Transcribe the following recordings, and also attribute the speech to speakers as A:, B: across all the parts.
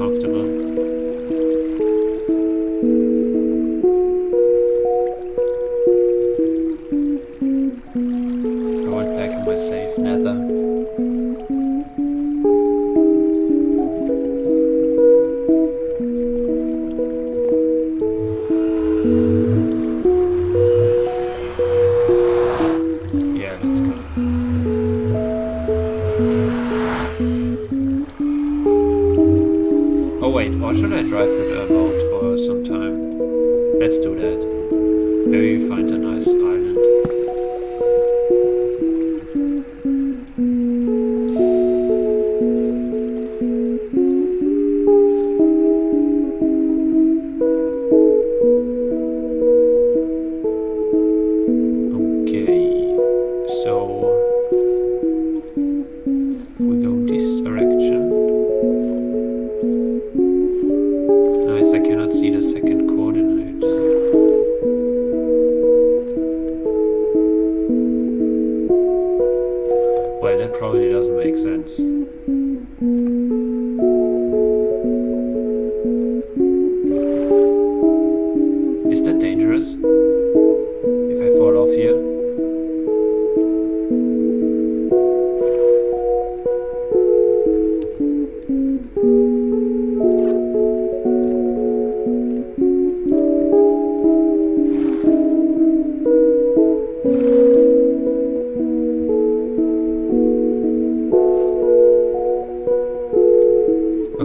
A: comfortable.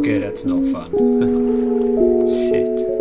A: Okay, that's no fun. Shit.